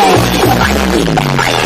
Play.